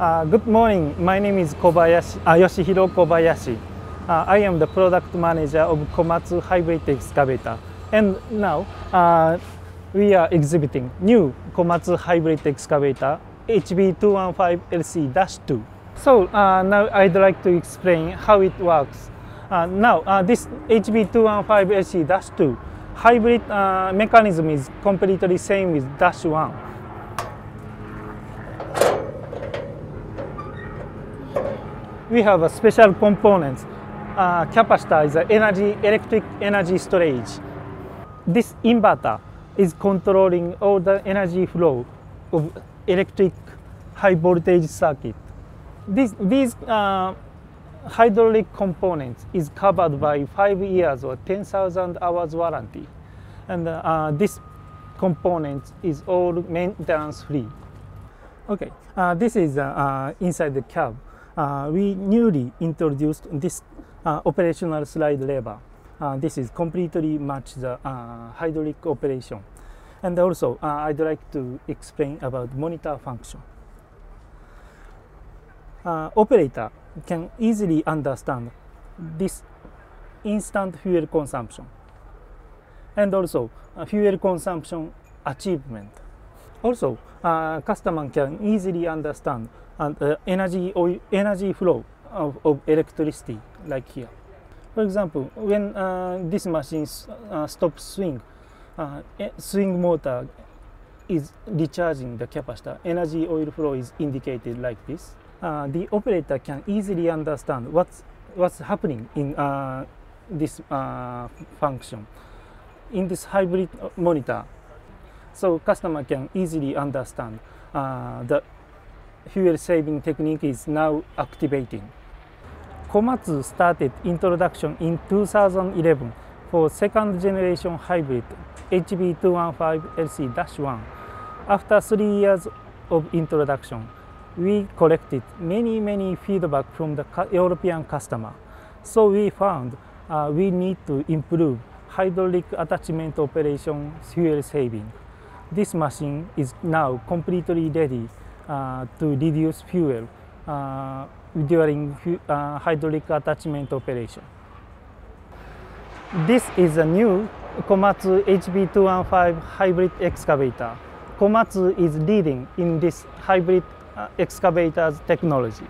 Uh, good morning. My name is Kobayashi, uh, Yoshihiro Kobayashi. Uh, I am the product manager of Komatsu Hybrid Excavator. And now uh, we are exhibiting new Komatsu Hybrid Excavator HB215LC-2. So uh, now I'd like to explain how it works. Uh, now uh, this HB215LC-2 hybrid mechanism is completely same with Dash 1. We have a special components. Uh, capacitor is energy, electric energy storage. This inverter is controlling all the energy flow of electric high voltage circuit. This, these uh, hydraulic components is covered by five years or 10,000 hours warranty. And uh, this component is all maintenance free. Okay, uh, this is uh, uh, inside the cab. Uh, we newly introduced this operational slide lever. this is completely match the hydraulic operation. And also, I'd like to explain about monitor function. operator can easily understand this instant fuel consumption and also uh, fuel consumption achievement. Also, uh, customer can easily understand uh, energy or energy flow of, of, electricity like here. For example, when uh, this machine uh, stops swing, uh, swing motor is recharging the capacitor. Energy oil flow is indicated like this uh, the operator can easily understand what's, what's happening in uh, this function in this hybrid monitor. So customer can easily understand the fuel saving technique is now activating. Komatsu started introduction in 2011 for second generation hybrid HB215LC-1. After three years of introduction, we collected many, many feedback from the European customer. So we found uh, we need to improve hydraulic attachment operation fuel saving. This machine is now completely ready to reduce fuel uh, during uh, hydraulic attachment operation. This is a new Komatsu HB215 hybrid excavator. Komatsu is leading in this hybrid uh, excavators technology.